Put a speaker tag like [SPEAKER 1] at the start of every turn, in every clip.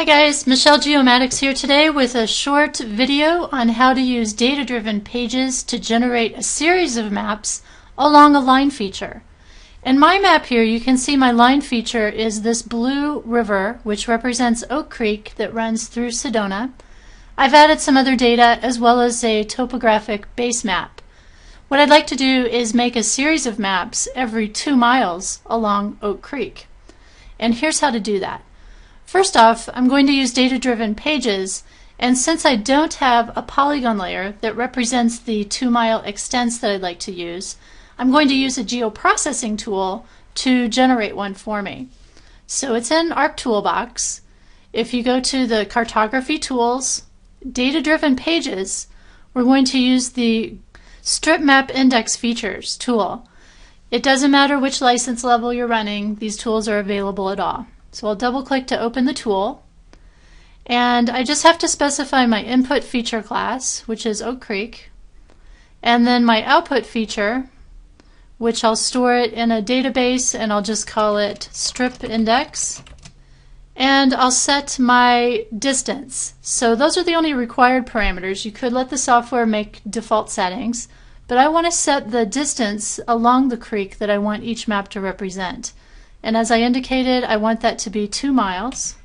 [SPEAKER 1] Hi guys, Michele GeoMattix here today with a short video on how to use data-driven pages to generate a series of maps along a line feature. In my map here you can see my line feature is this blue river which represents Oak Creek that runs through Sedona. I've added some other data as well as a topographic base map. What I'd like to do is make a series of maps every two miles along Oak Creek. And here's how to do that. First off, I'm going to use data-driven pages, and since I don't have a polygon layer that represents the two-mile extents that I'd like to use, I'm going to use a geoprocessing tool to generate one for me. So it's in ArcToolbox. If you go to the Cartography Tools, Data-Driven Pages, we're going to use the Strip Map Index Features tool. It doesn't matter which license level you're running, these tools are available at all. So I'll double click to open the tool. And I just have to specify my input feature class, which is Oak Creek, and then my output feature, which I'll store it in a database and I'll just call it strip index. And I'll set my distance. So those are the only required parameters. You could let the software make default settings, but I want to set the distance along the creek that I want each map to represent. And as I indicated, I want that to be 2 miles.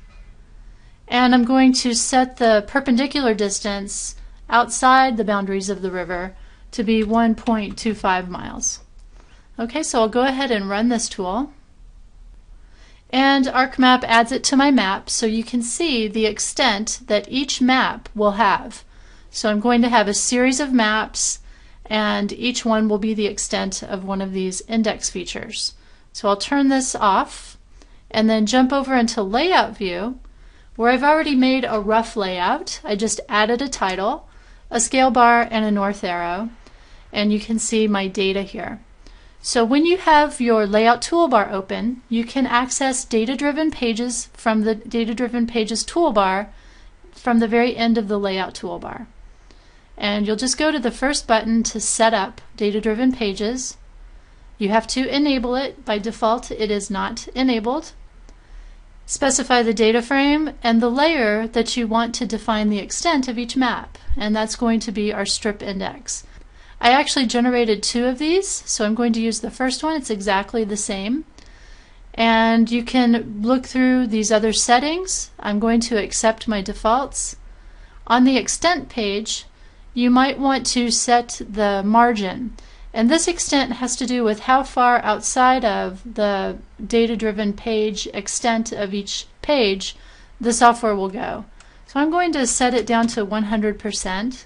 [SPEAKER 1] And I'm going to set the perpendicular distance outside the boundaries of the river to be 1.25 miles. Okay, so I'll go ahead and run this tool. And ArcMap adds it to my map so you can see the extent that each map will have. So I'm going to have a series of maps and each one will be the extent of one of these index features. So I'll turn this off and then jump over into layout view where I've already made a rough layout. I just added a title, a scale bar, and a north arrow and you can see my data here. So when you have your layout toolbar open, you can access data-driven pages from the data-driven pages toolbar from the very end of the layout toolbar. And you'll just go to the first button to set up data-driven pages you have to enable it. By default, it is not enabled. Specify the data frame and the layer that you want to define the extent of each map, and that's going to be our strip index. I actually generated two of these, so I'm going to use the first one. It's exactly the same. And you can look through these other settings. I'm going to accept my defaults. On the extent page, you might want to set the margin. And this extent has to do with how far outside of the data-driven page extent of each page the software will go. So I'm going to set it down to 100%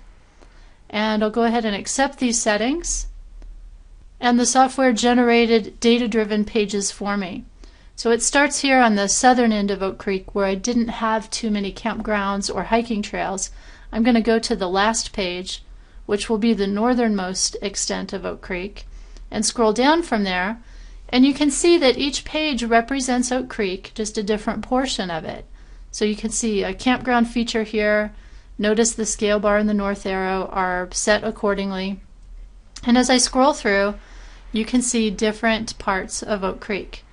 [SPEAKER 1] and I'll go ahead and accept these settings and the software generated data-driven pages for me. So it starts here on the southern end of Oak Creek where I didn't have too many campgrounds or hiking trails. I'm going to go to the last page which will be the northernmost extent of Oak Creek, and scroll down from there, and you can see that each page represents Oak Creek, just a different portion of it. So you can see a campground feature here. Notice the scale bar and the north arrow are set accordingly. And as I scroll through, you can see different parts of Oak Creek.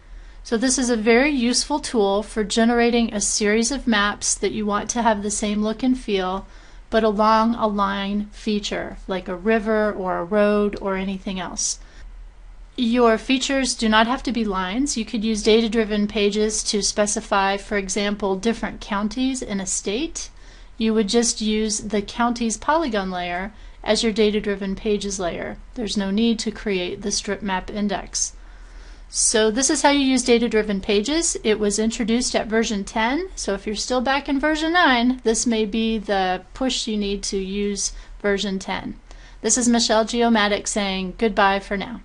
[SPEAKER 1] So this is a very useful tool for generating a series of maps that you want to have the same look and feel but along a line feature, like a river or a road or anything else. Your features do not have to be lines. You could use data-driven pages to specify, for example, different counties in a state. You would just use the county's polygon layer as your data-driven pages layer. There's no need to create the strip map index. So this is how you use data-driven pages. It was introduced at version 10, so if you're still back in version 9, this may be the push you need to use version 10. This is Michele GeoMattix saying goodbye for now.